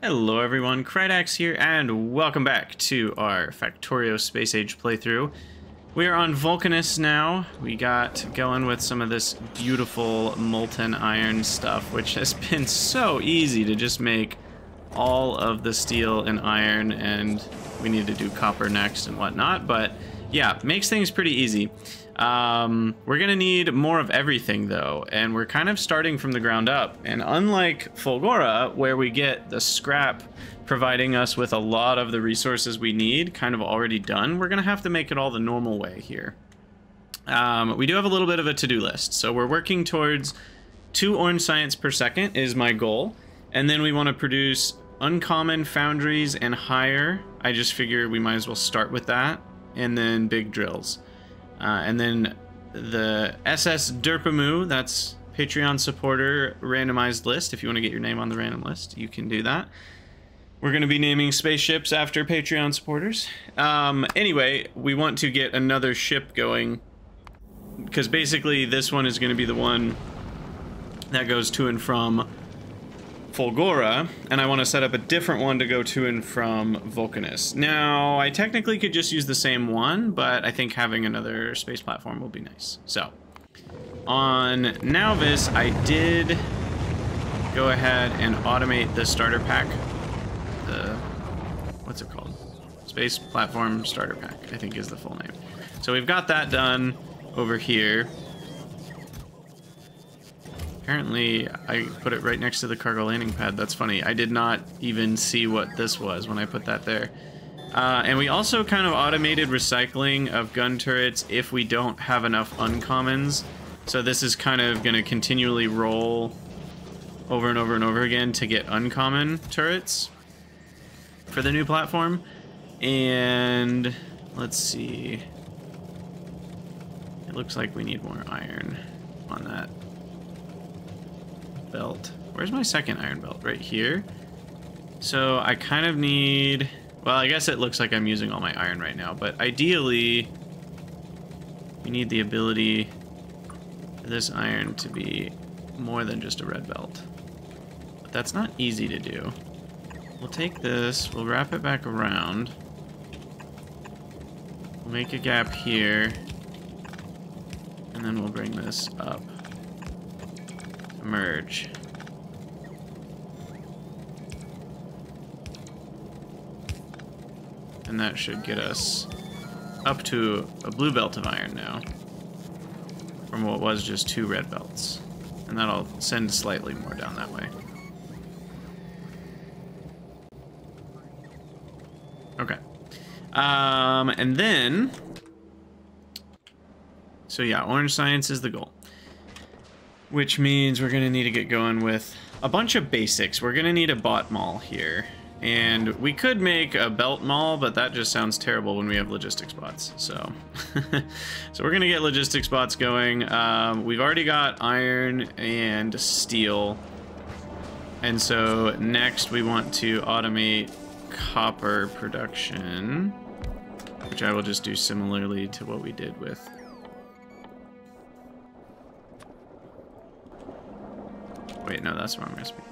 Hello everyone, Krydax here, and welcome back to our Factorio Space Age playthrough. We are on Vulcanus now. We got going with some of this beautiful molten iron stuff, which has been so easy to just make all of the steel and iron, and we need to do copper next and whatnot, but yeah, makes things pretty easy. Um, we're gonna need more of everything though, and we're kind of starting from the ground up. And unlike Fulgora, where we get the scrap providing us with a lot of the resources we need kind of already done, we're gonna have to make it all the normal way here. Um, we do have a little bit of a to-do list, so we're working towards two orange science per second is my goal, and then we want to produce uncommon foundries and higher. I just figure we might as well start with that, and then big drills. Uh, and then the SS Derpamu, that's Patreon supporter randomized list. If you want to get your name on the random list, you can do that. We're going to be naming spaceships after Patreon supporters. Um, anyway, we want to get another ship going because basically this one is going to be the one that goes to and from Fulgora, and I want to set up a different one to go to and from Vulcanus. Now, I technically could just use the same one, but I think having another space platform will be nice. So, on Nauvis, I did go ahead and automate the starter pack. The, what's it called? Space Platform Starter Pack, I think is the full name. So we've got that done over here. Apparently, I put it right next to the cargo landing pad. That's funny. I did not even see what this was when I put that there. Uh, and we also kind of automated recycling of gun turrets if we don't have enough uncommons. So this is kind of going to continually roll over and over and over again to get uncommon turrets for the new platform. And let's see. It looks like we need more iron on that belt. Where's my second iron belt? Right here. So I kind of need... Well, I guess it looks like I'm using all my iron right now, but ideally, we need the ability for this iron to be more than just a red belt. But that's not easy to do. We'll take this, we'll wrap it back around. We'll make a gap here. And then we'll bring this up merge. And that should get us up to a blue belt of iron now. From what was just two red belts. And that'll send slightly more down that way. Okay. Um, and then... So yeah, orange science is the goal. Which means we're going to need to get going with a bunch of basics. We're going to need a bot mall here. And we could make a belt mall, but that just sounds terrible when we have logistics bots. So, so we're going to get logistics bots going. Um, we've already got iron and steel. And so next we want to automate copper production, which I will just do similarly to what we did with Wait, no, that's the wrong recipe.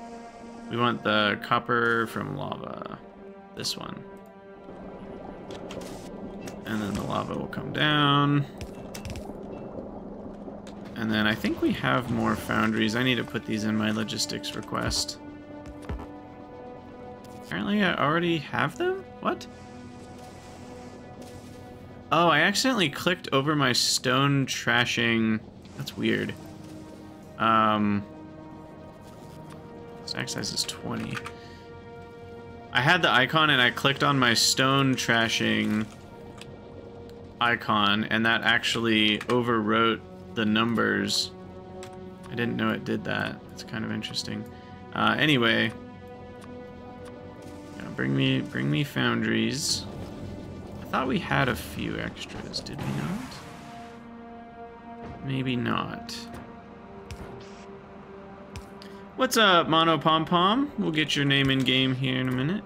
We want the copper from lava. This one. And then the lava will come down. And then I think we have more foundries. I need to put these in my logistics request. Apparently I already have them? What? Oh, I accidentally clicked over my stone trashing. That's weird. Um, Stack size is 20. I had the icon and I clicked on my stone trashing icon and that actually overwrote the numbers. I didn't know it did that. It's kind of interesting. Uh, anyway, bring me bring me foundries. I thought we had a few extras, did we not? Maybe not. What's up, Mono Pom Pom? We'll get your name in game here in a minute.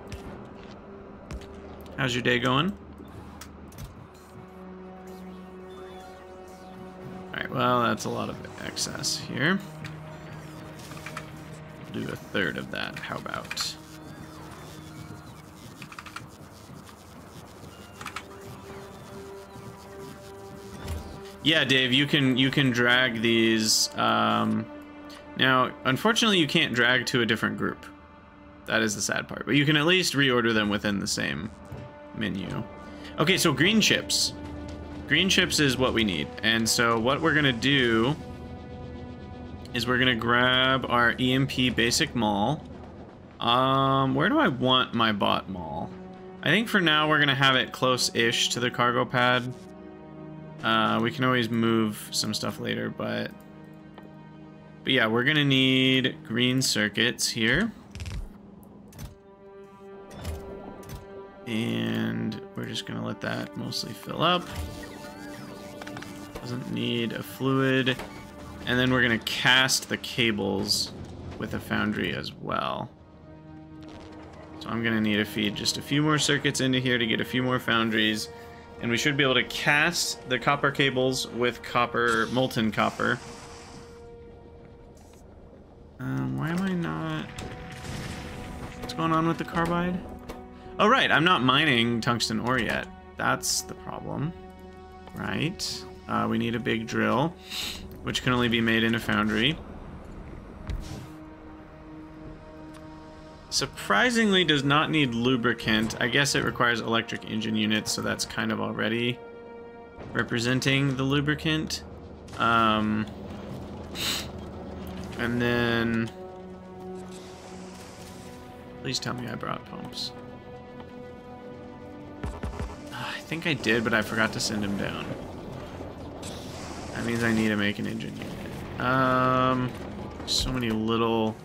How's your day going? Alright, well, that's a lot of excess here. We'll do a third of that, how about? Yeah, Dave, you can you can drag these um, now, unfortunately, you can't drag to a different group. That is the sad part. But you can at least reorder them within the same menu. Okay, so green chips. Green chips is what we need. And so what we're to do is we're to grab our EMP basic mall. Um, where do I want my bot mall? I think for now we're to have it close-ish to the cargo pad. Uh, we can always move some stuff later, but... But yeah, we're to need green circuits here. And we're just to let that mostly fill up. Doesn't need a fluid. And then we're to cast the cables with a foundry as well. So I'm to need to feed just a few more circuits into here to get a few more foundries. And we should be able to cast the copper cables with copper, molten copper. Um, why am I not... What's going on with the carbide? Oh, right, I'm not mining tungsten ore yet. That's the problem. Right. Uh, we need a big drill, which can only be made in a foundry. Surprisingly does not need lubricant. I guess it requires electric engine units, so that's kind of already representing the lubricant. Um, and then... Please tell me I brought pumps. I think I did, but I forgot to send him down. That means I need to make an engine unit. Um, so many little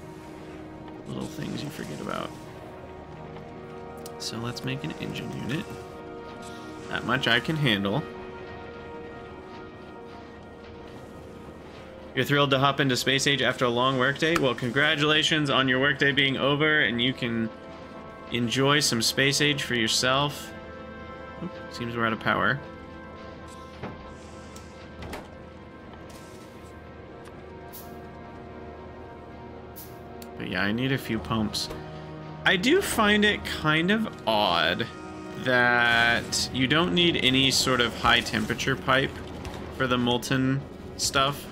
little things you forget about. So let's make an engine unit. That much I can handle. You're thrilled to hop into Space Age after a long workday? Well, congratulations on your workday being over, and you can enjoy some Space Age for yourself. Seems we're out of power. But yeah, I need a few pumps. I do find it kind of odd that you don't need any sort of high temperature pipe for the molten stuff.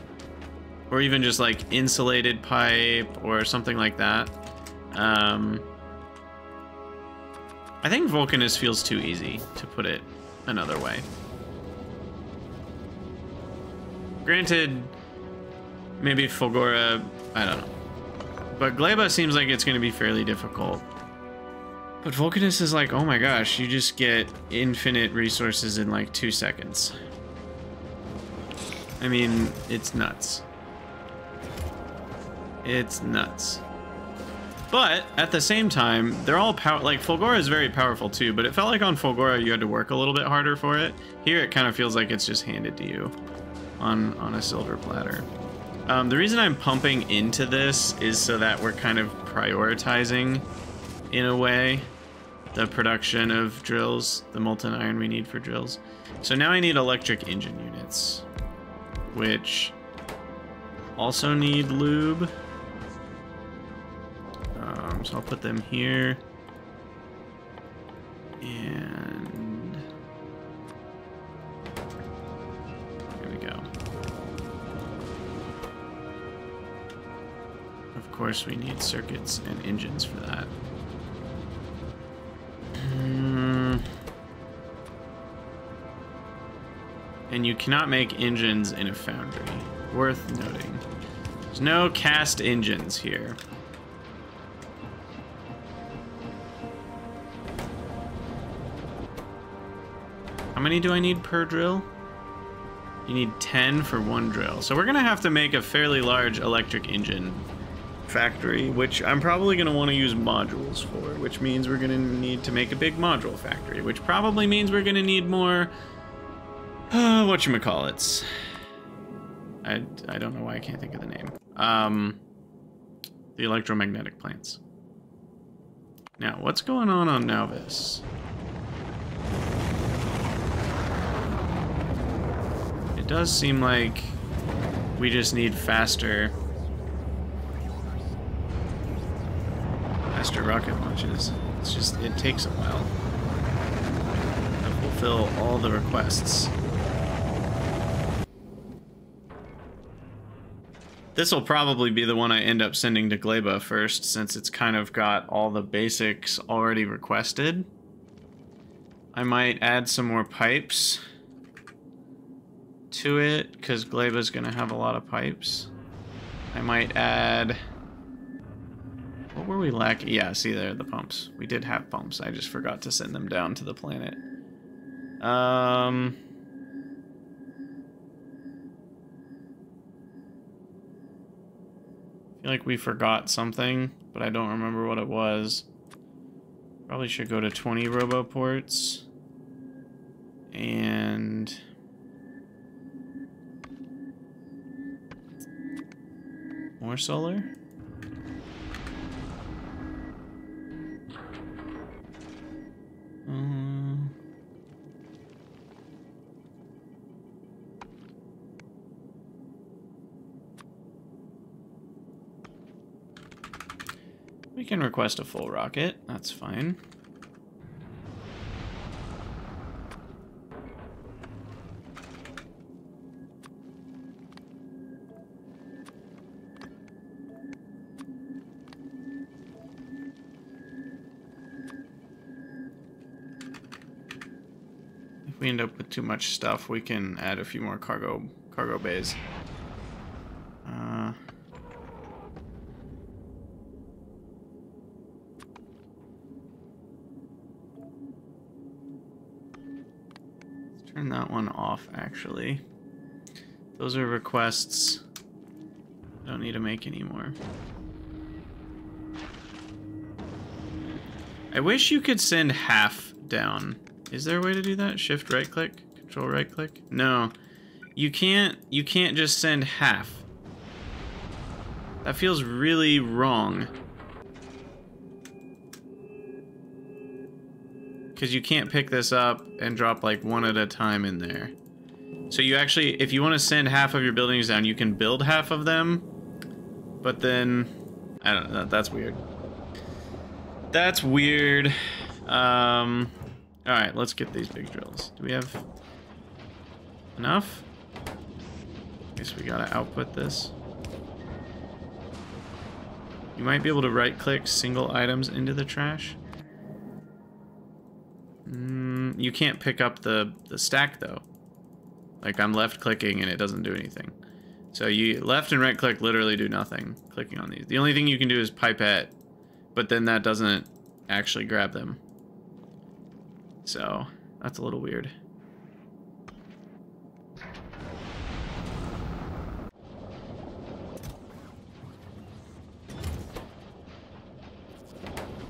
Or even just like insulated pipe or something like that. Um, I think Vulcanus feels too easy, to put it another way. Granted, maybe Fulgora, I don't know. But Gleba seems like it's going to be fairly difficult. But Vulcanus is like, oh my gosh, you just get infinite resources in like two seconds. I mean, it's nuts. It's nuts. But at the same time, they're all power. Like Fulgora is very powerful too, but it felt like on Fulgora you had to work a little bit harder for it. Here it kind of feels like it's just handed to you on on a silver platter. Um, the reason I'm pumping into this is so that we're kind of prioritizing, in a way, the production of drills, the molten iron we need for drills. So now I need electric engine units, which also need lube. Um, so I'll put them here. And here we go. Of course, we need circuits and engines for that. Mm. And you cannot make engines in a foundry. Worth noting. There's no cast engines here. Many do I need per drill? You need 10 for one drill. So we're going to have to make a fairly large electric engine factory, which I'm probably going to want to use modules for, which means we're going to need to make a big module factory, which probably means we're going to need more, uh, whatchamacallits. I, I don't know why I can't think of the name. Um, the electromagnetic plants. Now, what's going on on Nauvis? Does seem like we just need faster faster rocket launches. It's just, it takes a while to fulfill all the requests. This will probably be the one I end up sending to Gleba first, since it's kind of got all the basics already requested. I might add some more pipes to it, because Gleba's going to have a lot of pipes. I might add... What were we lacking? Yeah, see there, the pumps. We did have pumps. I just forgot to send them down to the planet. Um... feel like we forgot something, but I don't remember what it was. Probably should go to 20 roboports. And... More solar? Um... We can request a full rocket, that's fine. End up with too much stuff, we can add a few more cargo cargo bays. Uh, turn that one off, actually. Those are requests. I don't need to make anymore. I wish you could send half down. Is there a way to do that? Shift right click? Control right click? No. You can't you can't just send half. That feels really wrong. because you can't pick this up and drop like one at a time in there. So you actually, if you want to send half of your buildings down, you can build half of them, but then, I don't know, that's weird. That's weird. Um, all right, let's get these big drills. Do we have enough? Guess we gotta output this. You might be able to right click single items into the trash. Mm, you can't pick up the, the stack though. Like I'm left clicking and it doesn't do anything. So you left and right click literally do nothing clicking on these. The only thing you can do is pipette, but then that doesn't actually grab them. So that's a little weird.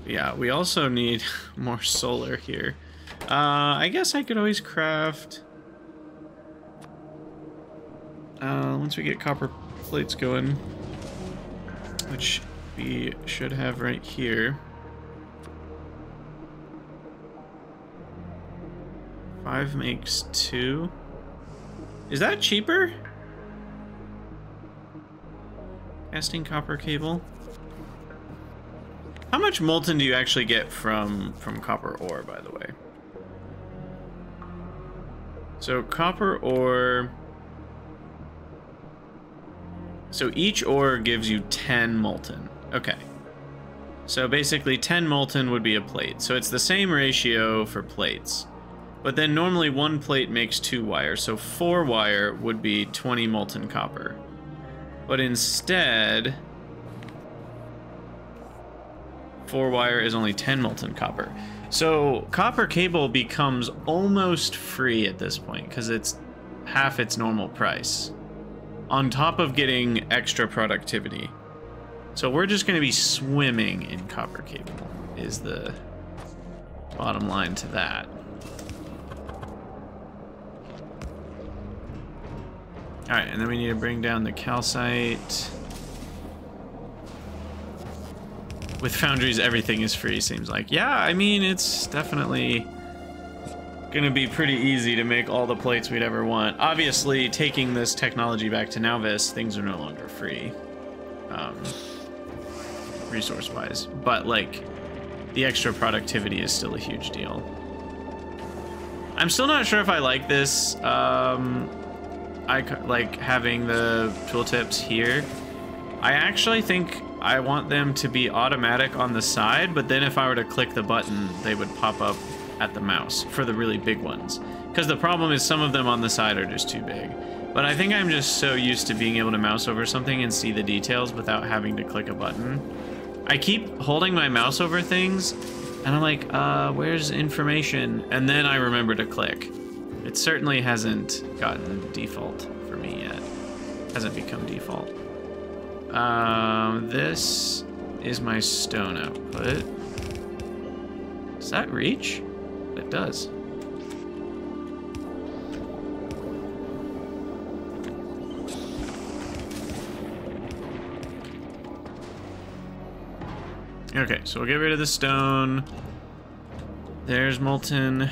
Yeah, we also need more solar here. Uh, I guess I could always craft... Uh, once we get copper plates going, which we should have right here. Five makes two. Is that cheaper? Casting copper cable. How much molten do you actually get from from copper ore, by the way? So copper ore... So each ore gives you 10 molten. Okay. So basically 10 molten would be a plate. So it's the same ratio for plates. But then normally one plate makes two wire. So four wire would be 20 molten copper. But instead, four wire is only 10 molten copper. So copper cable becomes almost free at this point because it's half its normal price. On top of getting extra productivity. So we're just going to be swimming in copper cable is the bottom line to that. Alright, and then we need to bring down the calcite. with Foundries, everything is free, seems like. Yeah, I mean, it's definitely gonna be pretty easy to make all the plates we'd ever want. Obviously, taking this technology back to Nauvis, things are no longer free, um, resource-wise. But, like, the extra productivity is still a huge deal. I'm still not sure if I like this, um, I like having the tooltips here I actually think I want them to be automatic on the side, but then if I were to click the button, they would pop up at the mouse for the really big ones. Because the problem is some of them on the side are just too big. But I think I'm just so used to being able to mouse over something and see the details without having to click a button. I keep holding my mouse over things, and I'm like, uh, where's information? And then I remember to click. It certainly hasn't gotten default for me yet. Hasn't become default. Um, this is my stone output. Does that reach? It does. Okay, so we'll get rid of the stone. There's molten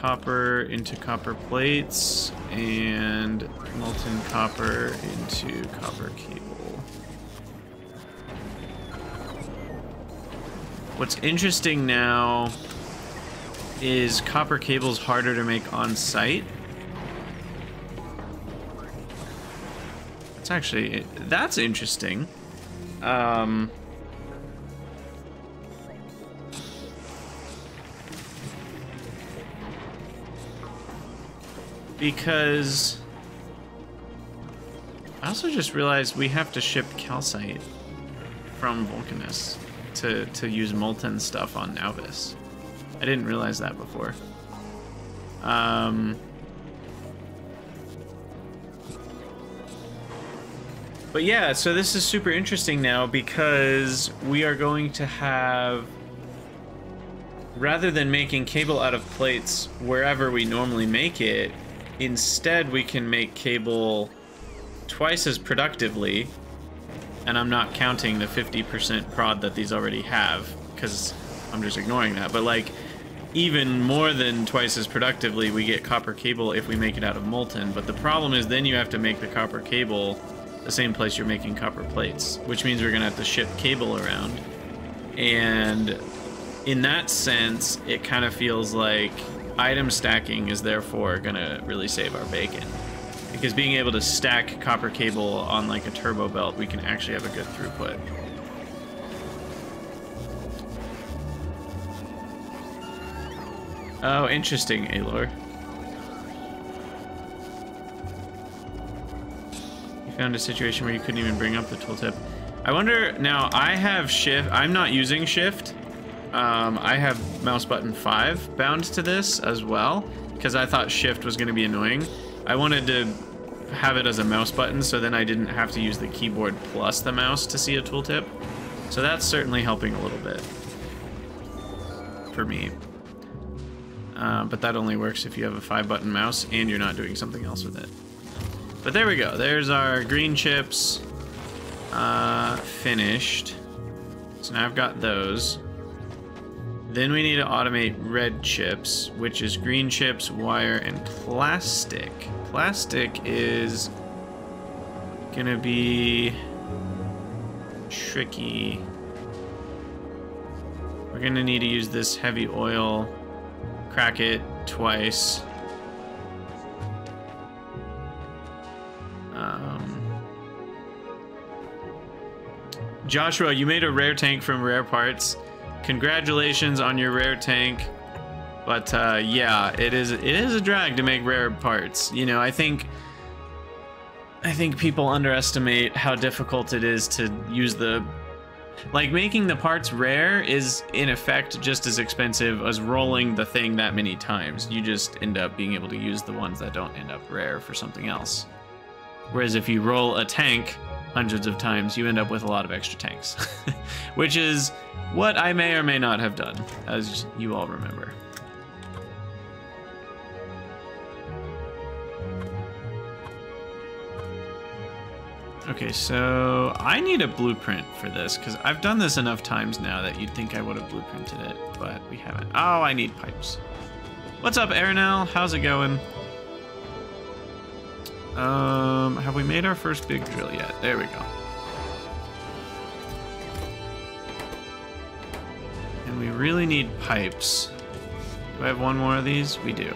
copper into copper plates and molten copper into copper cable. What's interesting now is copper cables harder to make on site. It's actually, that's interesting. Um, because I also just realized we have to ship calcite from Vulcanus to, to use molten stuff on Nauvis. I didn't realize that before. Um, but yeah, so this is super interesting now because we are going to have rather than making cable out of plates wherever we normally make it, Instead, we can make cable twice as productively, and I'm not counting the 50% prod that these already have, because I'm just ignoring that, but like, even more than twice as productively, we get copper cable if we make it out of molten, but the problem is then you have to make the copper cable the same place you're making copper plates, which means we're gonna have to ship cable around. And in that sense, it kind of feels like item stacking is therefore gonna really save our bacon. Because being able to stack copper cable on like a turbo belt, we can actually have a good throughput. Oh, interesting, Alor. You found a situation where you couldn't even bring up the tooltip. I wonder, now I have shift, I'm not using shift, um, I have mouse button 5 bound to this as well, because I thought shift was going to be annoying. I wanted to have it as a mouse button, so then I didn't have to use the keyboard plus the mouse to see a tooltip. So that's certainly helping a little bit for me. Uh, but that only works if you have a 5-button mouse and you're not doing something else with it. But there we go. There's our green chips uh, finished. So now I've got those. Then we need to automate red chips, which is green chips, wire, and plastic. Plastic is gonna be tricky. We're gonna need to use this heavy oil, crack it twice. Um, Joshua, you made a rare tank from rare parts congratulations on your rare tank. But uh, yeah, it is it is a drag to make rare parts. You know, I think I think people underestimate how difficult it is to use the like making the parts rare is in effect just as expensive as rolling the thing that many times. You just end up being able to use the ones that don't end up rare for something else. Whereas if you roll a tank hundreds of times, you end up with a lot of extra tanks. Which is what I may or may not have done, as you all remember. Okay, so I need a blueprint for this, because I've done this enough times now that you'd think I would have blueprinted it, but we haven't. Oh, I need pipes. What's up, Aranel? How's it going? Um, have we made our first big drill yet? There we go. And we really need pipes. Do I have one more of these? We do.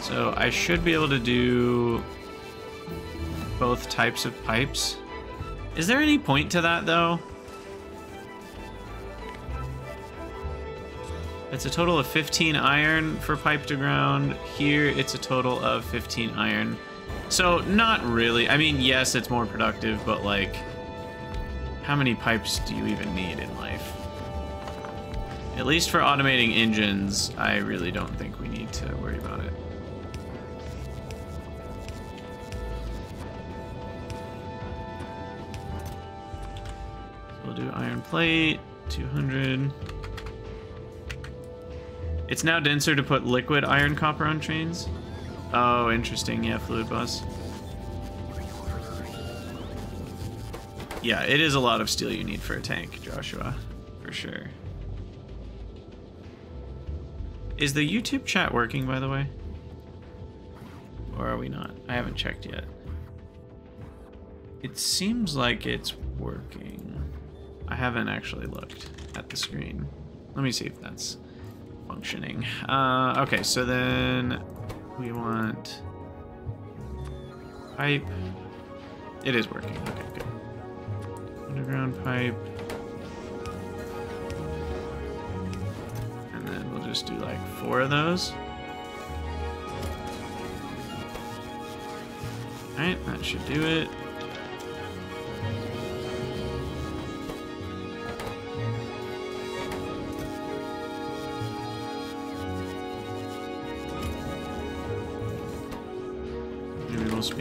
So I should be able to do both types of pipes. Is there any point to that, though? It's a total of 15 iron for pipe to ground. Here, it's a total of 15 iron. So, not really. I mean, yes, it's more productive, but, like, how many pipes do you even need in life? At least for automating engines, I really don't think we need to worry about it. we'll do iron plate, 200. It's now denser to put liquid iron copper on trains. Oh, interesting. Yeah, fluid bus. Yeah, it is a lot of steel you need for a tank, Joshua, for sure. Is the YouTube chat working, by the way? Or are we not? I haven't checked yet. It seems like it's working. I haven't actually looked at the screen. Let me see if that's functioning. Uh, okay, so then we want pipe. It is working. Okay, good. Underground pipe. And then we'll just do like four of those. Alright, that should do it.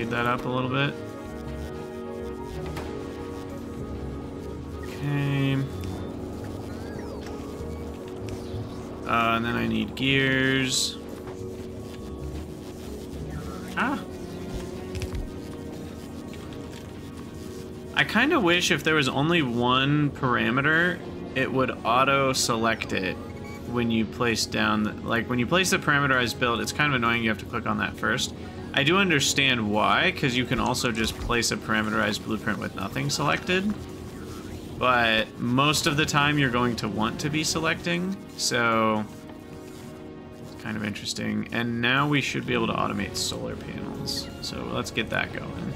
Speed that up a little bit. Okay. Uh, and then I need gears. Ah. I kind of wish if there was only one parameter, it would auto-select it when you place down, like when you place the parameterized build, it's kind of annoying you have to click on that first. I do understand why, because you can also just place a parameterized blueprint with nothing selected. But most of the time you're going to want to be selecting, so it's kind of interesting. And now we should be able to automate solar panels. So let's get that going.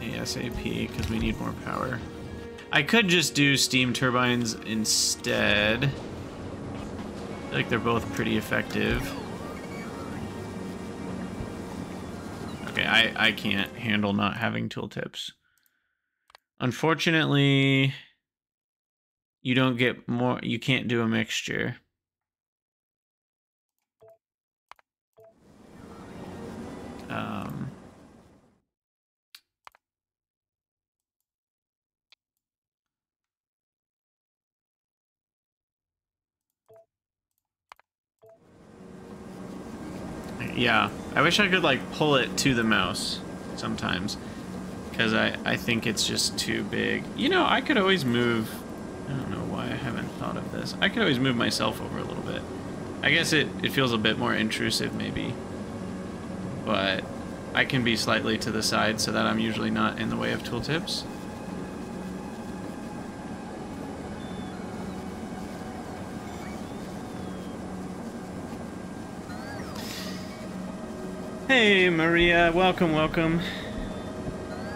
ASAP, because we need more power. I could just do steam turbines instead. Like they're both pretty effective. Okay, I, I can't handle not having tooltips. Unfortunately, you don't get more, you can't do a mixture. Um, yeah, I wish I could like pull it to the mouse sometimes because I, I think it's just too big. You know, I could always move, I don't know why I haven't thought of this. I could always move myself over a little bit. I guess it, it feels a bit more intrusive maybe, but I can be slightly to the side so that I'm usually not in the way of tooltips. Hey, Maria. Welcome, welcome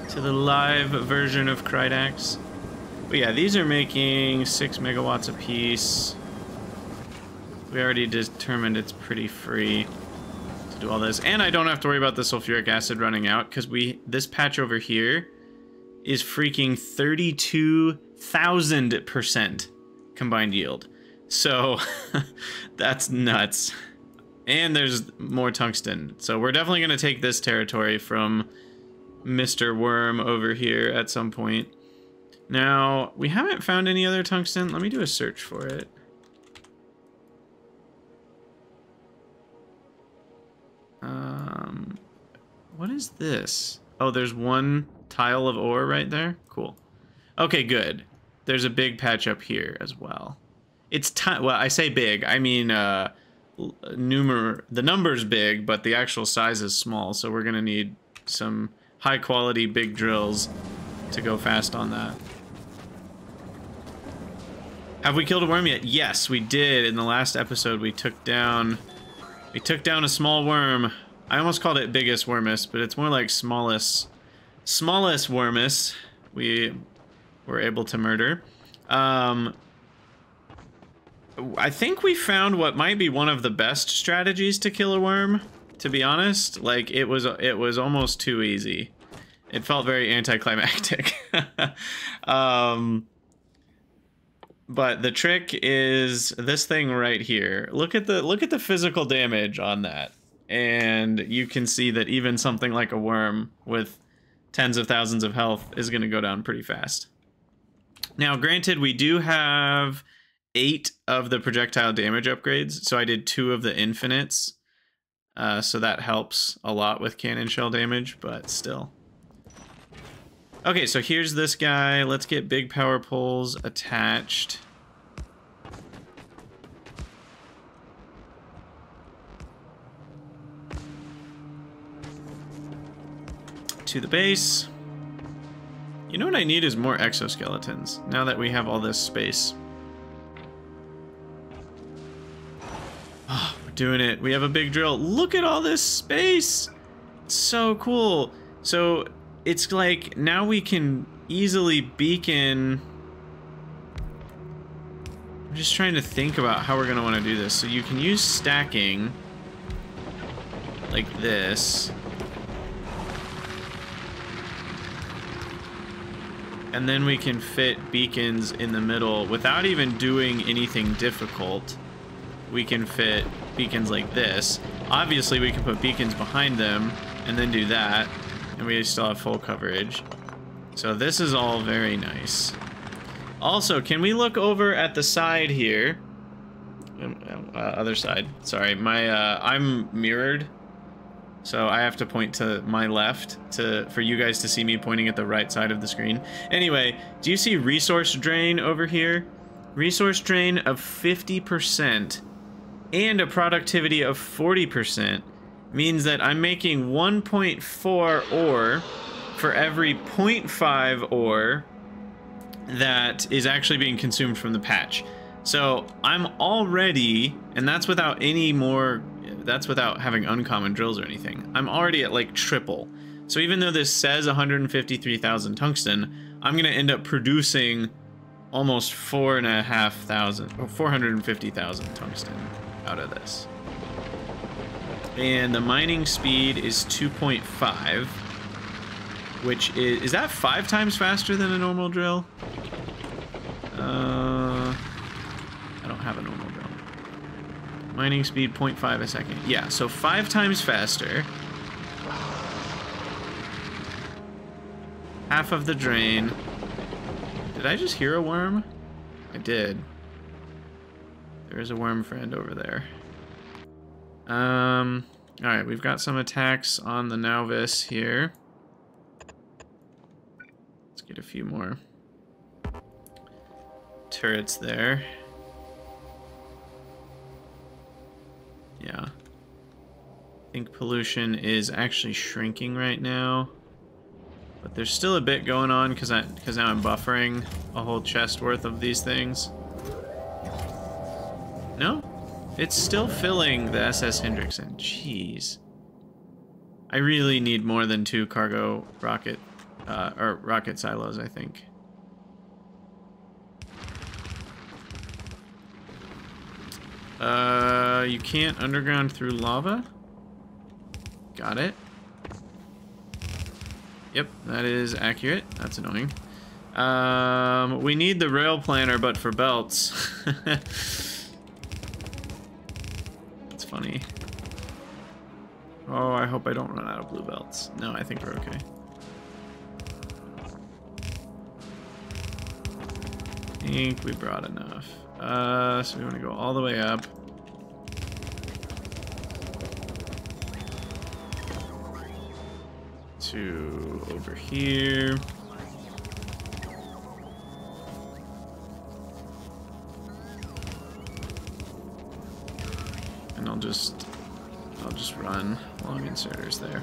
to the live version of Krydax. But yeah, these are making 6 megawatts a piece. We already determined it's pretty free to do all this. And I don't have to worry about the sulfuric acid running out because we this patch over here is freaking 32,000% combined yield. So that's nuts. And there's more tungsten. So we're definitely going to take this territory from Mr. Worm over here at some point. Now, we haven't found any other tungsten. Let me do a search for it. Um, what is this? Oh, there's one tile of ore right there? Cool. Okay, good. There's a big patch up here as well. It's time. Well, I say big. I mean, uh, numer the number's big, but the actual size is small, so we're gonna need some high quality big drills to go fast on that. Have we killed a worm yet? Yes, we did. In the last episode, we took down we took down a small worm. I almost called it biggest wormus, but it's more like smallest smallest wormus we were able to murder. Um, I think we found what might be one of the best strategies to kill a worm. To be honest, like it was, it was almost too easy. It felt very anticlimactic. um, but the trick is this thing right here. Look at the look at the physical damage on that, and you can see that even something like a worm with tens of thousands of health is going to go down pretty fast. Now, granted, we do have eight of the projectile damage upgrades, so I did two of the infinites. Uh, so that helps a lot with cannon shell damage, but still. Okay, so here's this guy. Let's get big power poles attached. To the base. You know what I need is more exoskeletons, now that we have all this space. We're doing it. We have a big drill. Look at all this space! It's so cool. So, it's like, now we can easily beacon... I'm just trying to think about how we're going to want to do this. So you can use stacking, like this. And then we can fit beacons in the middle without even doing anything difficult. We can fit beacons like this. Obviously, we can put beacons behind them and then do that. And we still have full coverage. So this is all very nice. Also, can we look over at the side here? Um, uh, other side. Sorry, my uh, I'm mirrored so I have to point to my left to for you guys to see me pointing at the right side of the screen. Anyway, do you see resource drain over here? Resource drain of 50% and a productivity of 40% means that I'm making 1.4 ore for every 0.5 ore that is actually being consumed from the patch. So I'm already, and that's without any more that's without having uncommon drills or anything. I'm already at like triple. So even though this says 153,000 tungsten, I'm going to end up producing almost four and a half thousand, or 450,000 tungsten out of this. And the mining speed is 2.5, which is, is that five times faster than a normal drill? Uh, I don't have a normal drill. Mining speed 0.5 a second. Yeah, so five times faster. Half of the drain. Did I just hear a worm? I did. There is a worm friend over there. Um, alright, we've got some attacks on the Nauvis here. Let's get a few more turrets there. Yeah. I think pollution is actually shrinking right now. But there's still a bit going on because I because now I'm buffering a whole chest worth of these things. No? It's still filling the SS Hendrickson. Jeez. I really need more than two cargo rocket uh, or rocket silos, I think. Uh, you can't underground through lava? Got it. Yep, that is accurate. That's annoying. Um, we need the rail planner, but for belts. Funny. Oh, I hope I don't run out of blue belts. No, I think we're okay. I think we brought enough. Uh, so we want to go all the way up. To over here. Just, I'll just run long inserters there.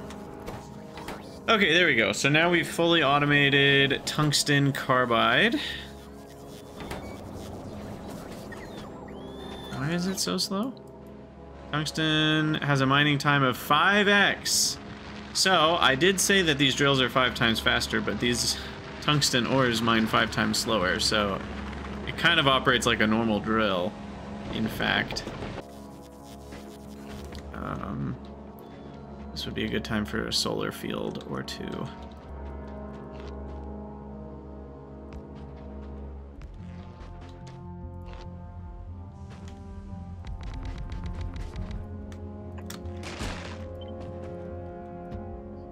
Okay, there we go. So now we've fully automated tungsten carbide. Why is it so slow? Tungsten has a mining time of 5x. So, I did say that these drills are five times faster, but these tungsten ores mine five times slower, so it kind of operates like a normal drill, in fact. Would be a good time for a solar field or two.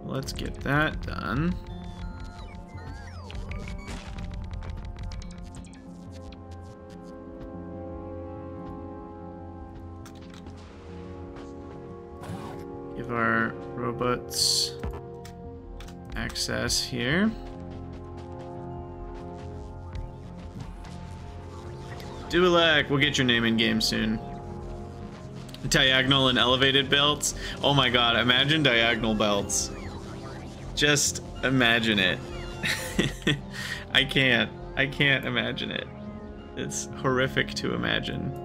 let's get that done. Access here. Duelek, we'll get your name in game soon. Diagonal and elevated belts. Oh my god, imagine diagonal belts. Just imagine it. I can't. I can't imagine it. It's horrific to imagine.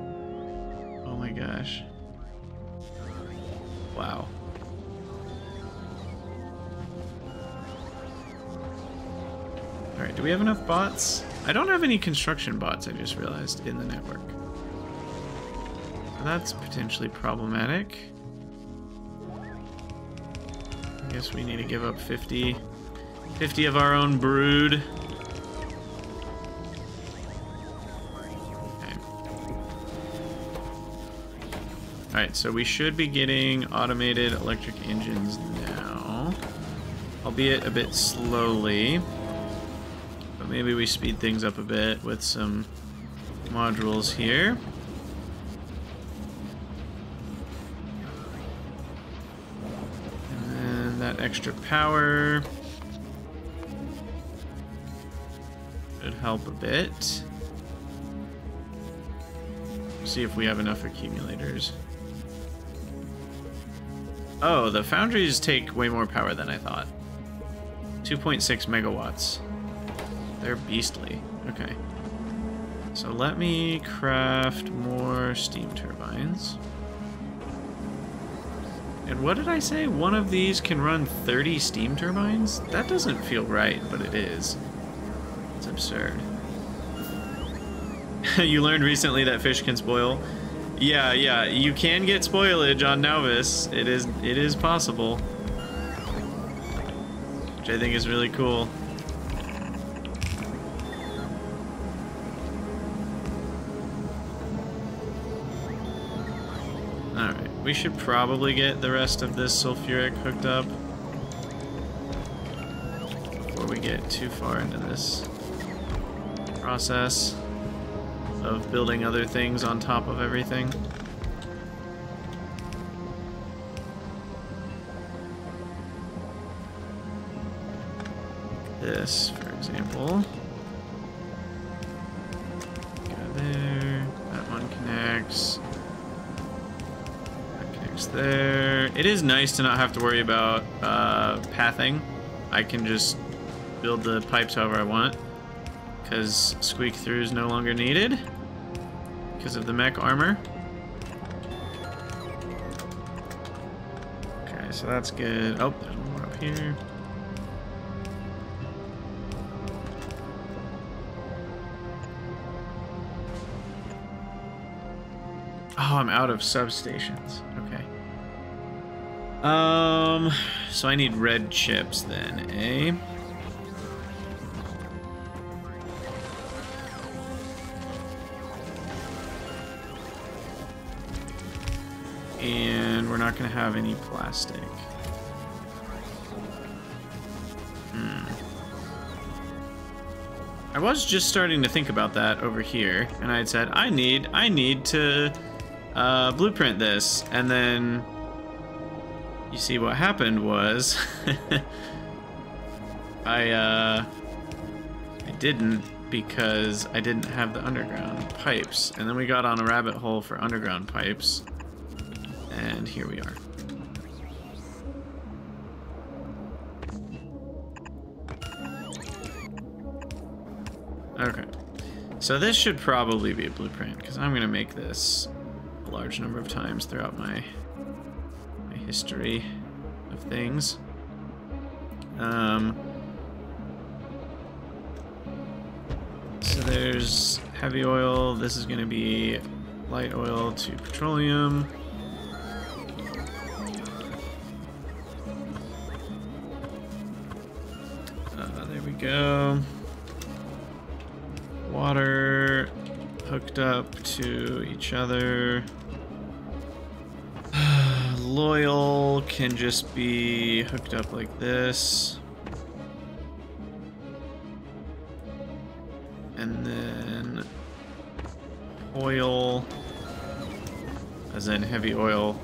Alright, do we have enough bots? I don't have any construction bots, I just realized, in the network. So that's potentially problematic I guess we need to give up 50, 50 of our own brood. Alright, so we should be getting automated electric engines now. Albeit a bit slowly. Maybe we speed things up a bit with some modules here. And that extra power. Should help a bit. See if we have enough accumulators. Oh, the foundries take way more power than I thought. 2.6 megawatts. They're beastly. Okay. So let me craft more steam turbines. And what did I say? One of these can run 30 steam turbines? That doesn't feel right, but it is. It's absurd. you learned recently that fish can spoil. Yeah, yeah, you can get spoilage on Nauvis. It is it is possible. Which I think is really cool. We should probably get the rest of this sulfuric hooked up before we get too far into this process of building other things on top of everything. This, for example. There. It is nice to not have to worry about uh, pathing. I can just build the pipes however I want because squeak through is no longer needed because of the mech armor. Okay, so that's good. Oh, there's more up here. Oh, I'm out of substations. Um, so I need red chips then, eh? And we're not going to have any plastic. Hmm. I was just starting to think about that over here, and I had said, I need, I need to uh, blueprint this, and then you see what happened was I uh, I didn't because I didn't have the underground pipes, and then we got on a rabbit hole for underground pipes, and here we are. Okay. So this should probably be a blueprint, because I'm going to make this a large number of times throughout my, my history of things. Um, so there's heavy oil. This is going to be light oil to petroleum. Uh, there we go. Water hooked up to each other. Can just be hooked up like this. And then oil as in heavy oil,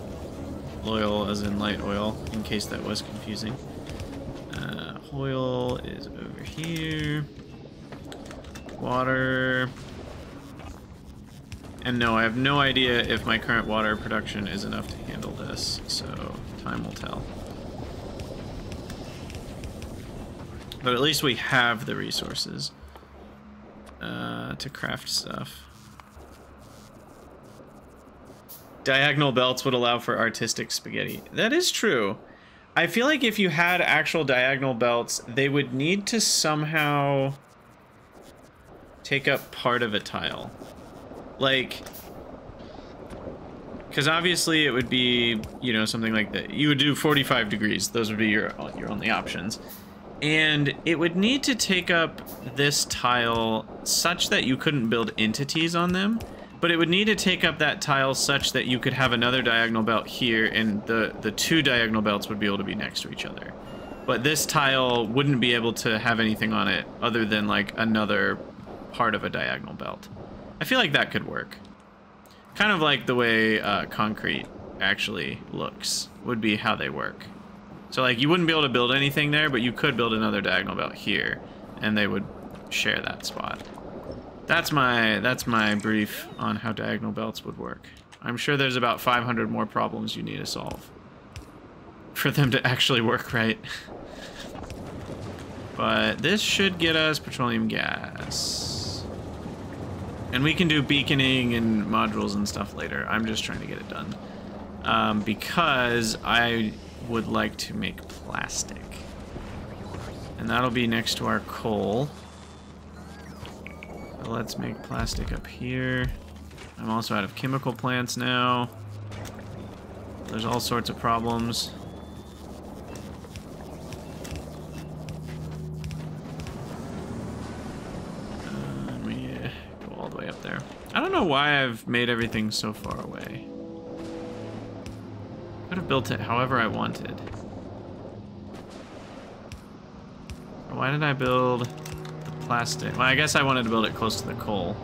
loyal as in light oil, in case that was confusing. Uh, oil is over here. Water. And no, I have no idea if my current water production is enough to handle this, so time will tell. But at least we have the resources uh, to craft stuff. Diagonal belts would allow for artistic spaghetti. That is true. I feel like if you had actual diagonal belts, they would need to somehow take up part of a tile. Like, because obviously it would be, you know, something like that. You would do 45 degrees. Those would be your, your only options. And it would need to take up this tile such that you couldn't build entities on them. But it would need to take up that tile such that you could have another diagonal belt here and the, the two diagonal belts would be able to be next to each other. But this tile wouldn't be able to have anything on it other than like another part of a diagonal belt. I feel like that could work. Kind of like the way uh, concrete actually looks would be how they work. So like you wouldn't be able to build anything there, but you could build another diagonal belt here and they would share that spot. That's my that's my brief on how diagonal belts would work. I'm sure there's about 500 more problems you need to solve for them to actually work right. but this should get us petroleum gas. And we can do beaconing and modules and stuff later. I'm just trying to get it done. Um, because I would like to make plastic. And that'll be next to our coal. So let's make plastic up here. I'm also out of chemical plants now. There's all sorts of problems. Know why I've made everything so far away. I could have built it however I wanted. Why did I build the plastic? Well, I guess I wanted to build it close to the coal.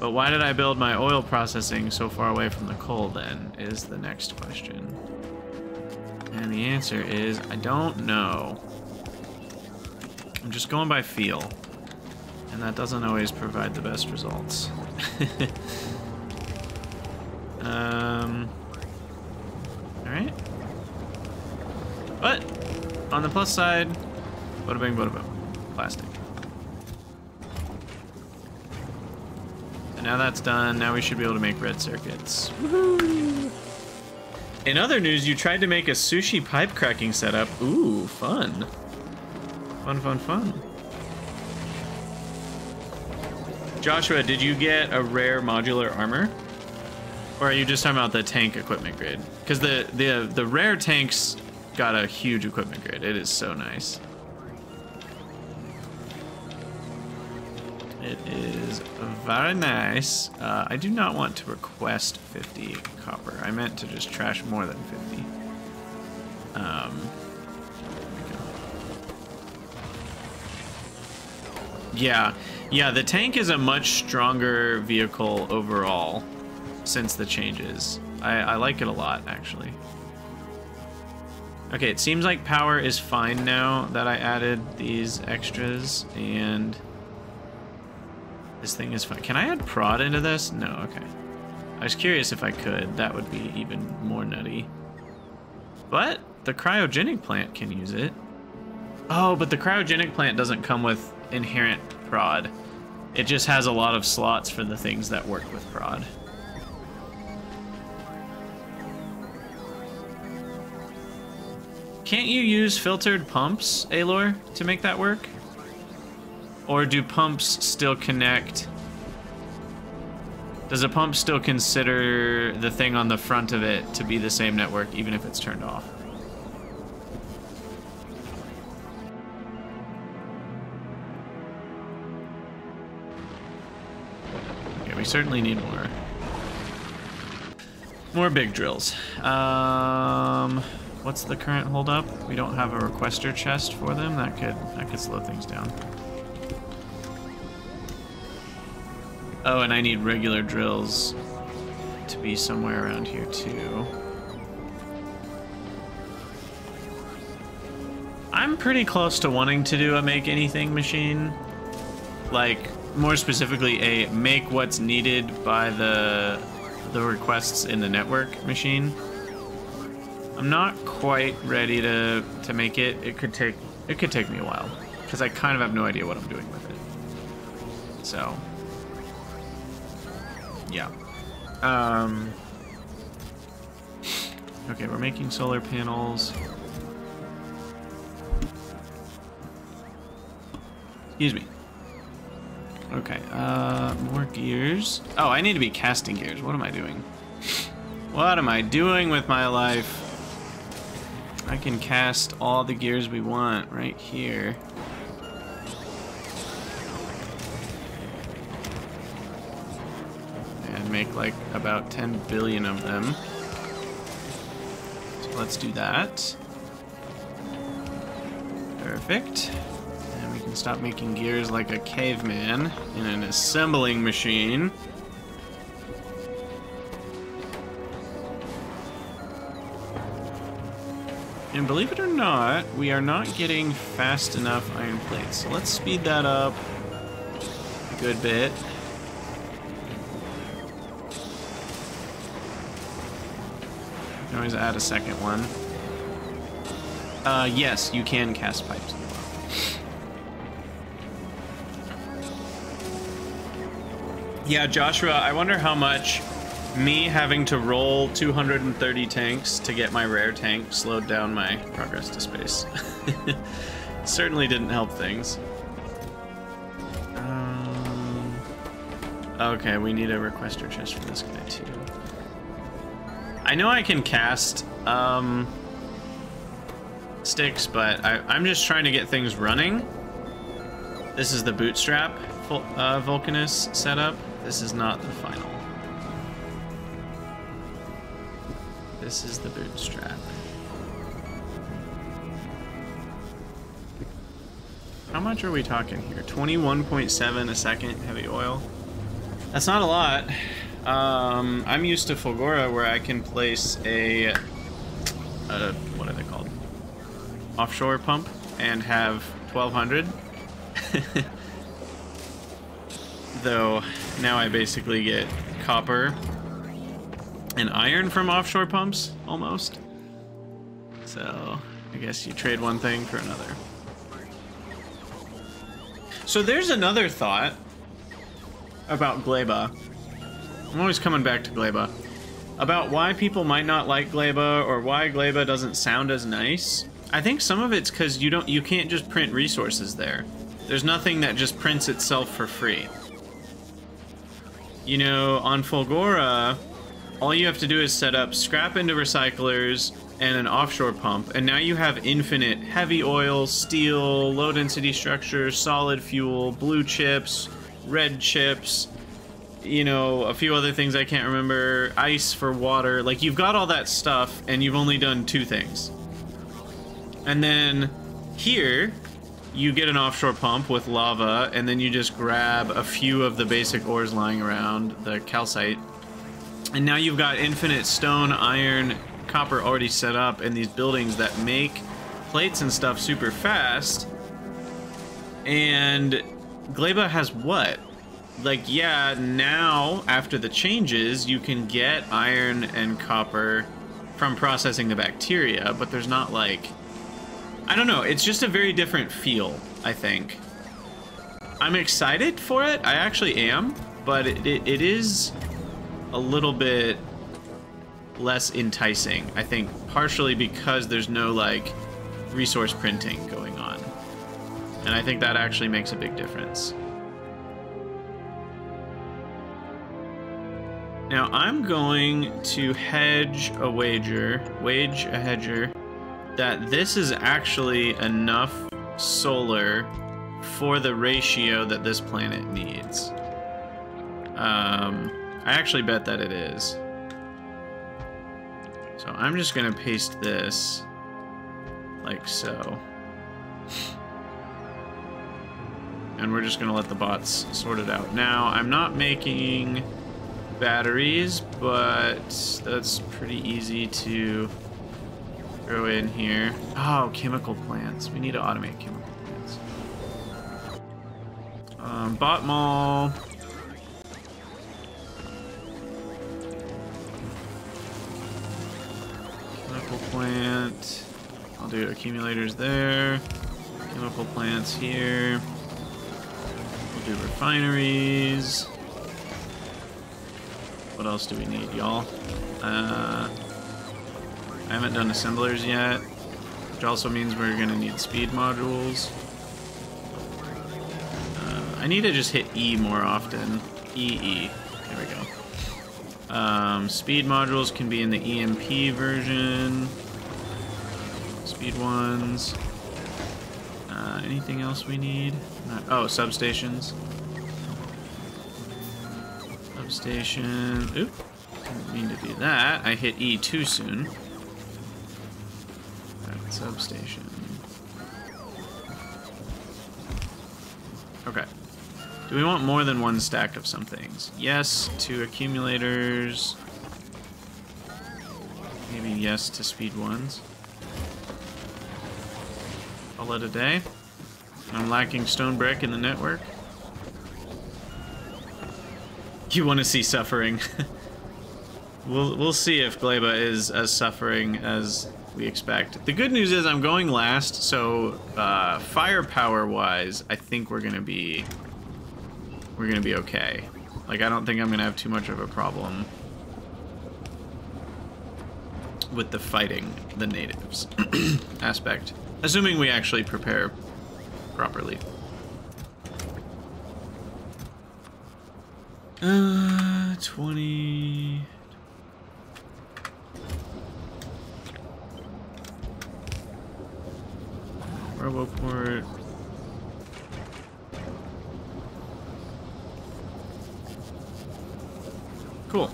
But why did I build my oil processing so far away from the coal then, is the next question. And the answer is, I don't know. I'm just going by feel. And that doesn't always provide the best results. um. Alright. But, on the plus side, bada bing, bada boom. Plastic. And now that's done, now we should be able to make red circuits. In other news, you tried to make a sushi pipe cracking setup. Ooh, fun. Fun, fun, fun. Joshua, did you get a rare modular armor? Or are you just talking about the tank equipment grid? Because the, the, the rare tanks got a huge equipment grid. It is so nice. It is very nice. Uh, I do not want to request 50 copper. I meant to just trash more than 50. Um, yeah, yeah, the tank is a much stronger vehicle overall since the changes. I, I like it a lot, actually. Okay, it seems like power is fine now that I added these extras, and this thing is fine. Can I add prod into this? No, okay. I was curious if I could. That would be even more nutty. But the cryogenic plant can use it. Oh, but the cryogenic plant doesn't come with inherent prod. It just has a lot of slots for the things that work with prod. Can't you use filtered pumps, Alor, to make that work? Or do pumps still connect? Does a pump still consider the thing on the front of it to be the same network, even if it's turned off? We certainly need more. More big drills. Um, what's the current holdup? We don't have a requester chest for them. That could that could slow things down. Oh, and I need regular drills to be somewhere around here too. I'm pretty close to wanting to do a make anything machine. Like, more specifically, a make what's needed by the the requests in the network machine. I'm not quite ready to to make it. It could take it could take me a while because I kind of have no idea what I'm doing with it. So, yeah. Um. Okay, we're making solar panels. Excuse me. Okay, uh, more gears. Oh, I need to be casting gears. What am I doing? What am I doing with my life? I can cast all the gears we want right here. And make like about 10 billion of them. So let's do that. Perfect can stop making gears like a caveman in an assembling machine. And believe it or not, we are not getting fast enough iron plates. So let's speed that up a good bit. always add a second one. Uh, yes, you can cast pipes. Yeah, Joshua, I wonder how much me having to roll 230 tanks to get my rare tank slowed down my progress to space. Certainly didn't help things. Um, okay, we need a requester chest for this guy too. I know I can cast um, sticks, but I, I'm just trying to get things running. This is the bootstrap uh, Vulcanus setup. This is not the final. This is the bootstrap. How much are we talking here? 21.7 a second heavy oil? That's not a lot. Um, I'm used to Fulgora where I can place a, a, what are they called? Offshore pump and have 1200. Though now I basically get copper and iron from offshore pumps, almost. So, I guess you trade one thing for another. So there's another thought about Gleba. I'm always coming back to Gleba. About why people might not like Gleba or why Gleba doesn't sound as nice. I think some of it's because you don't you can't just print resources there. There's nothing that just prints itself for free. You know, on Fulgora, all you have to do is set up scrap into recyclers and an offshore pump, and now you have infinite heavy oil, steel, low density structures, solid fuel, blue chips, red chips, you know, a few other things I can't remember, ice for water. Like, you've got all that stuff, and you've only done two things. And then here, you get an offshore pump with lava, and then you just grab a few of the basic ores lying around, the calcite. And now you've got infinite stone, iron, copper already set up in these buildings that make plates and stuff super fast. And Gleba has what? Like, yeah, now, after the changes, you can get iron and copper from processing the bacteria, but there's not, like, I don't know. It's just a very different feel, I think. I'm excited for it. I actually am. But it, it, it is a little bit less enticing. I think partially because there's no, like, resource printing going on. And I think that actually makes a big difference. Now I'm going to hedge a wager, wage a hedger, that this is actually enough solar for the ratio that this planet needs. Um, I actually bet that it is. So I'm just gonna paste this like so. And we're just gonna let the bots sort it out. Now, I'm not making batteries, but that's pretty easy to throw in here. Oh, chemical plants. We need to automate chemical plants. Um, bot mall. Chemical plant. I'll do accumulators there. Chemical plants here. We'll do refineries. What else do we need, y'all? Uh, I haven't done assemblers yet, which also means we're gonna need speed modules. Uh, I need to just hit E more often. E, E. There we go. Um, speed modules can be in the EMP version. Speed ones. Uh, anything else we need? Not, oh, substations. Substation. Oop. Didn't mean to do that. I hit E too soon. Substation. Okay. Do we want more than one stack of some things? Yes to accumulators. Maybe yes to speed ones. Call it a day. I'm lacking stone brick in the network. You want to see suffering. we'll we'll see if Gleba is as suffering as we expect. The good news is I'm going last, so uh, firepower wise, I think we're gonna be we're gonna be okay. Like I don't think I'm gonna have too much of a problem with the fighting the natives aspect, assuming we actually prepare properly. Uh, 20... Cool.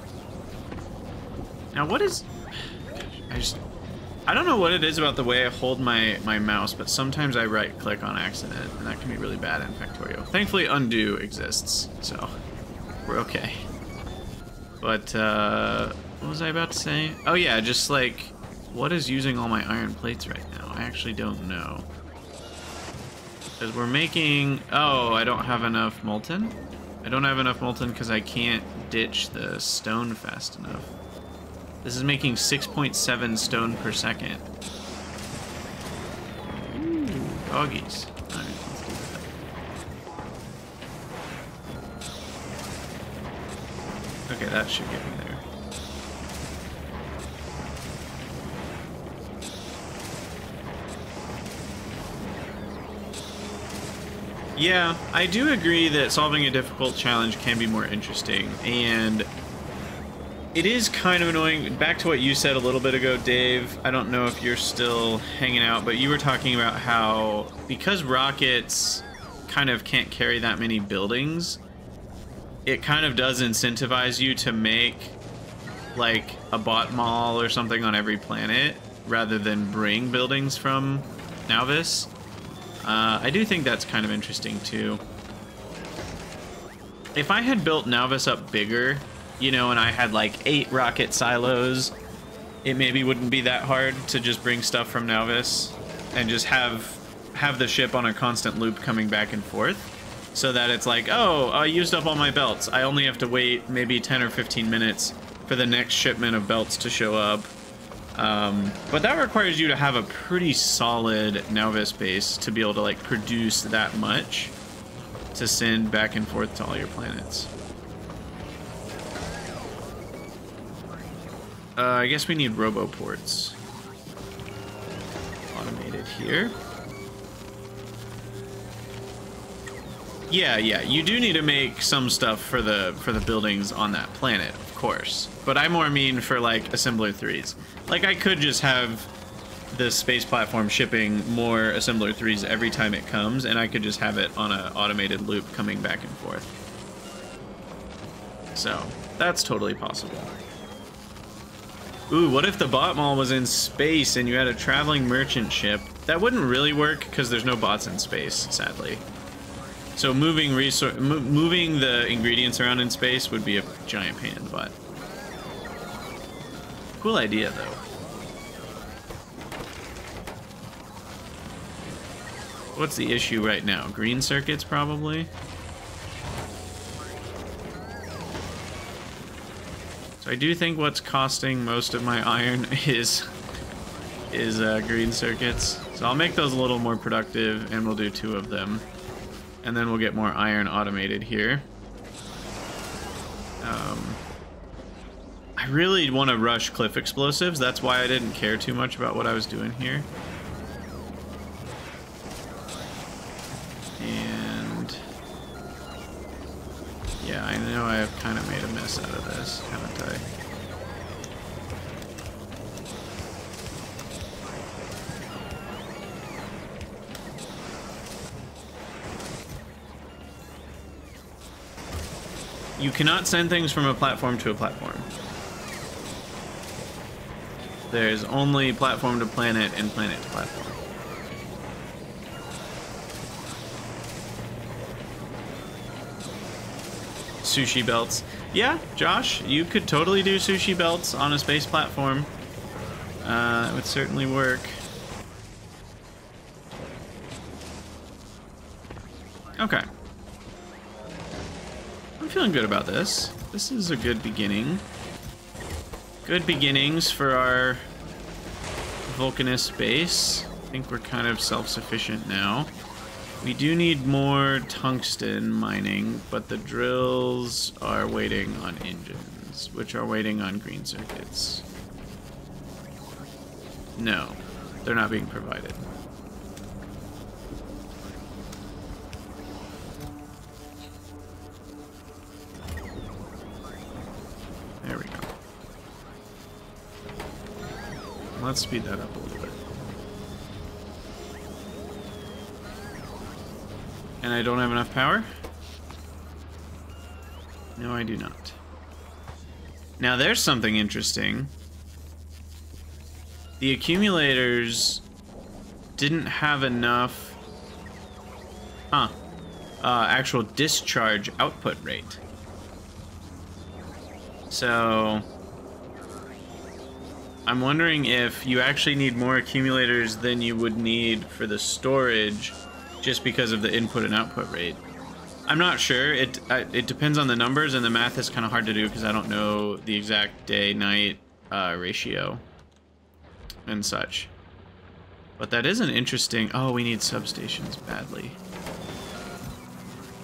Now what is... I just... I don't know what it is about the way I hold my, my mouse, but sometimes I right click on accident, and that can be really bad in Factorio. Thankfully, undo exists, so we're okay. But, uh, what was I about to say? Oh yeah, just like, what is using all my iron plates right now? I actually don't know. Because we're making, oh, I don't have enough molten? I don't have enough molten because I can't ditch the stone fast enough. This is making 6.7 stone per second. Ooh, doggies. Okay, that should get me there. Yeah, I do agree that solving a difficult challenge can be more interesting, and it is kind of annoying. Back to what you said a little bit ago, Dave. I don't know if you're still hanging out, but you were talking about how because rockets kind of can't carry that many buildings, it kind of does incentivize you to make like a bot mall or something on every planet rather than bring buildings from Nauvis. Uh, I do think that's kind of interesting too. If I had built Nauvis up bigger, you know, and I had like eight rocket silos, it maybe wouldn't be that hard to just bring stuff from Nauvis and just have have the ship on a constant loop coming back and forth so that it's like, oh, I used up all my belts. I only have to wait maybe 10 or 15 minutes for the next shipment of belts to show up. Um, but that requires you to have a pretty solid Nauvis base to be able to like produce that much to send back and forth to all your planets. Uh, I guess we need roboports automated here. Yeah, yeah, you do need to make some stuff for the for the buildings on that planet, of course. But I more mean for like assembler threes. Like I could just have this space platform shipping more assembler threes every time it comes, and I could just have it on an automated loop coming back and forth. So that's totally possible. Ooh, what if the bot mall was in space and you had a traveling merchant ship? That wouldn't really work because there's no bots in space, sadly. So moving resource, moving the ingredients around in space would be a giant pain in the butt. Cool idea, though. What's the issue right now? Green circuits, probably? So I do think what's costing most of my iron is is uh, green circuits. So I'll make those a little more productive, and we'll do two of them. And then we'll get more iron automated here. Um, I really want to rush cliff explosives. That's why I didn't care too much about what I was doing here. And... Yeah, I know I have kind of made a mess out of this, haven't I? You cannot send things from a platform to a platform. There's only platform to planet and planet to platform. Sushi belts. Yeah, Josh, you could totally do sushi belts on a space platform. Uh, it would certainly work. Okay. I'm feeling good about this. This is a good beginning. Good beginnings for our Vulcanus base. I think we're kind of self-sufficient now. We do need more tungsten mining, but the drills are waiting on engines, which are waiting on green circuits. No, they're not being provided. Let's speed that up a little bit. And I don't have enough power? No, I do not. Now there's something interesting. The accumulators didn't have enough... Huh. Uh, actual discharge output rate. So... I'm wondering if you actually need more accumulators than you would need for the storage just because of the input and output rate. I'm not sure. It it depends on the numbers, and the math is kind of hard to do because I don't know the exact day-night uh, ratio and such. But that is an interesting... Oh, we need substations badly.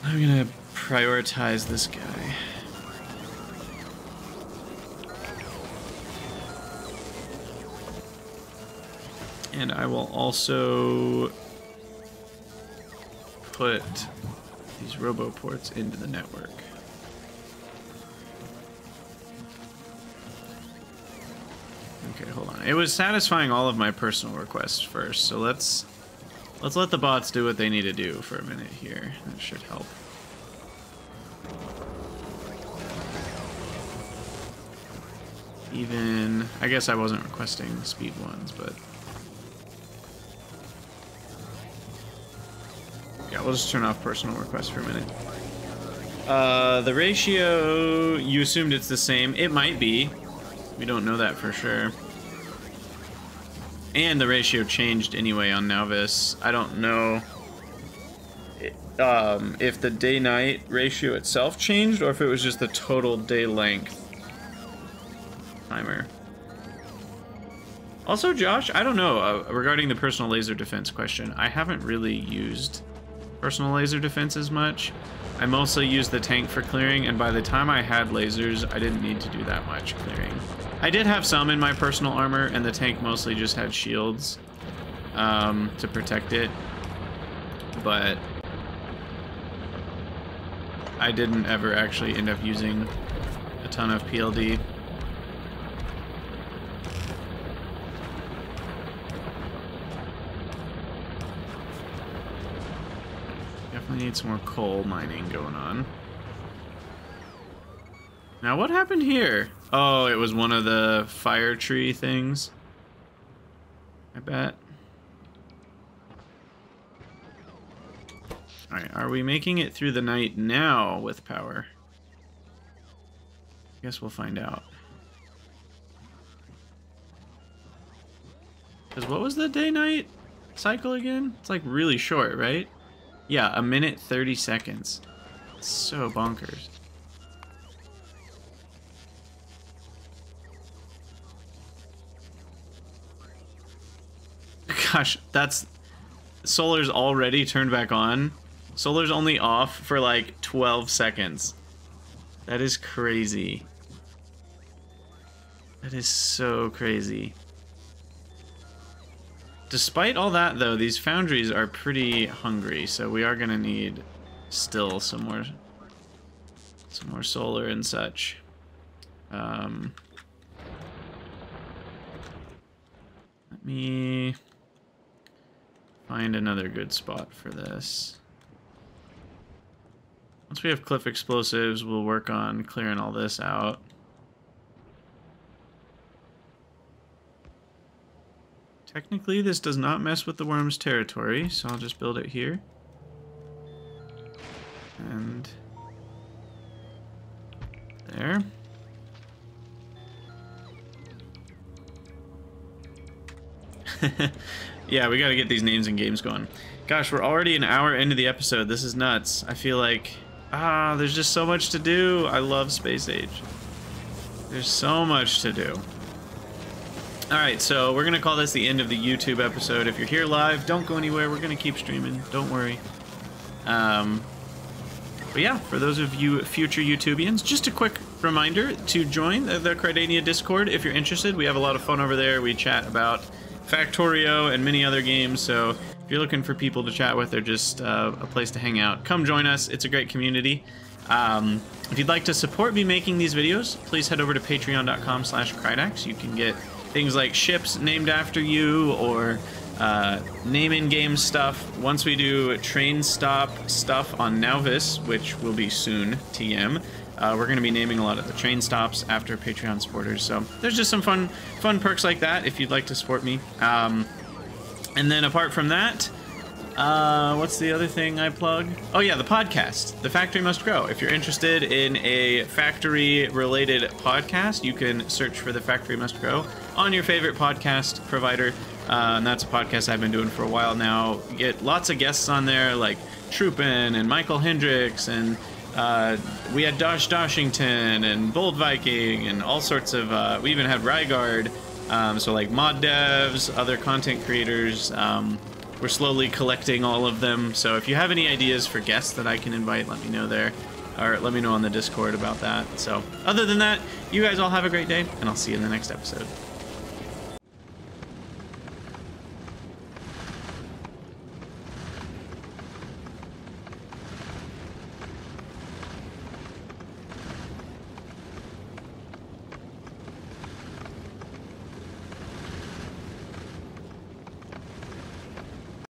I'm going to prioritize this guy. And I will also put these roboports into the network. Okay, hold on. It was satisfying all of my personal requests first, so let's let's let the bots do what they need to do for a minute here. That should help. Even I guess I wasn't requesting speed ones, but we'll just turn off personal requests for a minute. Uh, the ratio, you assumed it's the same. It might be. We don't know that for sure. And the ratio changed anyway on Nauvis. I don't know um, if the day-night ratio itself changed or if it was just the total day length timer. Also, Josh, I don't know, uh, regarding the personal laser defense question, I haven't really used personal laser defense as much. I mostly used the tank for clearing, and by the time I had lasers, I didn't need to do that much clearing. I did have some in my personal armor, and the tank mostly just had shields. um, to protect it, but I didn't ever actually end up using a ton of PLD. Need some more coal mining going on. Now what happened here? Oh, it was one of the fire tree things. I bet. Alright, are we making it through the night now with power? I guess we'll find out. Because what was the day-night cycle again? It's like really short, right? Yeah, a minute 30 seconds. So bonkers. Gosh, that's... Solar's already turned back on. Solar's only off for like 12 seconds. That is crazy. That is so crazy. Despite all that, though, these foundries are pretty hungry, so we are gonna need still some more, some more solar and such. Um, let me find another good spot for this. Once we have cliff explosives, we'll work on clearing all this out. Technically, this does not mess with the worm's territory, so I'll just build it here. And... There. yeah, we gotta get these names and games going. Gosh, we're already an hour into the episode. This is nuts. I feel like Ah, there's just so much to do. I love Space Age. There's so much to do. Alright, so we're going to call this the end of the YouTube episode. If you're here live, don't go anywhere. We're going to keep streaming. Don't worry. Um, but yeah, for those of you future YouTubians, just a quick reminder to join the, the Krydania Discord if you're interested. We have a lot of fun over there. We chat about Factorio and many other games, so if you're looking for people to chat with or just uh, a place to hang out, come join us. It's a great community. Um, if you'd like to support me making these videos, please head over to patreon.com slash. You can get things like ships named after you or uh, name in game stuff. Once we do train stop stuff on Nauvis, which will be soon, TM, uh, we're going to be naming a lot of the train stops after Patreon supporters. So there's just some fun fun perks like that if you'd like to support me. Um, and then apart from that, uh, what's the other thing I plug? Oh yeah, the podcast, The Factory Must Grow. If you're interested in a factory-related podcast, you can search for The Factory Must Grow on your favorite podcast provider. Uh, and that's a podcast I've been doing for a while now. Get lots of guests on there, like Trupen and Michael Hendricks, and uh, we had Dosh Doshington and Bold Viking and all sorts of. Uh, we even had Raiguard um, so like mod devs, other content creators, um, we're slowly collecting all of them. So if you have any ideas for guests that I can invite, let me know there. Or let me know on the Discord about that. So other than that, you guys all have a great day, and I'll see you in the next episode.